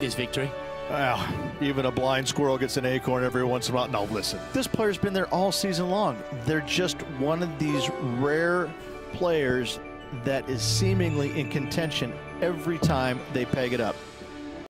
his victory. Well, even a blind squirrel gets an acorn every once in a while. No, listen. This player's been there all season long. They're just one of these rare players that is seemingly in contention every time they peg it up.